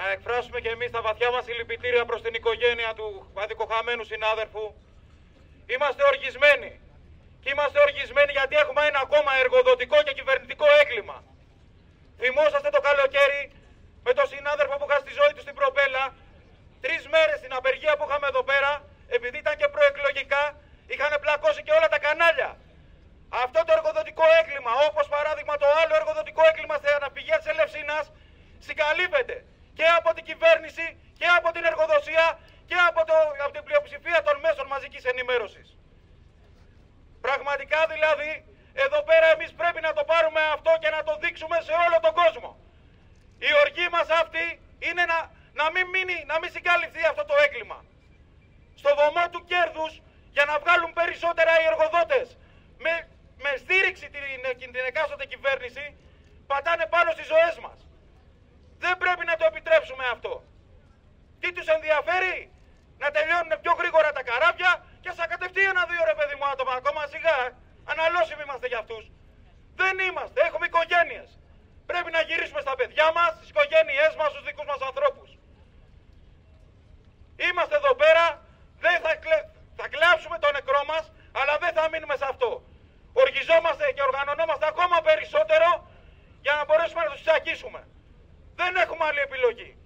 να εκφράσουμε και εμείς τα βαθιά μας συλληπιτήρια προς την οικογένεια του αδικοχαμένου συνάδελφου. Είμαστε οργισμένοι. Και είμαστε οργισμένοι γιατί έχουμε ένα ακόμα εργοδοτικό και κυβερνητικό έγκλημα. Θυμόσαστε το καλοκαίρι με τον συνάδελφο που είχα στη ζωή του στην προπέλα, τρεις μέρες στην απεργία που είχαμε εδώ πέρα, επειδή ήταν και προεκλογικά, είχαν πλακώσει και όλα τα κανάλια. Αυτό το εργοδοτικό έγκλημα, όπως παράδειγμα το άλλο εργοδοτικό έγκλημα στην αναπηγία της Ελευσίνας, συγκαλύπτεται και από την κυβέρνηση και από την εργοδοσία και από, το, από την πλειοψηφία των μέσων μαζικής ενημέρωσης. Πραγματικά δηλαδή, εδώ πέρα εμείς πρέπει να το πάρουμε αυτό και να το δείξουμε σε όλο τον κόσμο. Η οργή μας αυτή είναι να, να μην μείνει, να μην συγκαλυφθεί αυτό το έγκλημα. Στο βωμό του κέρδους, για να βγάλουν περισσότερα οι εργοδότες, με, με στήριξη την, την εκάστοτε κυβέρνηση, πατάνε πάνω στις ζωές μας. Δεν πρέπει να το επιτρέψουμε αυτό. Τι τους ενδιαφέρει; Να τελειώνουν πιο γρήγορα τα καράβια και θα κατευτεί ένα-δύο ρε παιδί μου άτομα ακόμα σιγά. Αναλώσιμοι είμαστε για αυτούς. Δεν είμαστε, έχουμε οικογένειες. Πρέπει να γυρίσουμε στα παιδιά μας, στις οικογένειές μας, στους δικούς μας ανθρώπους. Είμαστε εδώ πέρα, δεν θα, κλε... θα κλάψουμε το νεκρό μας, αλλά δεν θα μείνουμε σε αυτό. Οργιζόμαστε και οργανωνόμαστε ακόμα περισσότερο για να μπορέσουμε να τους τσακίσουμε. Δεν έχουμε άλλη επιλογή.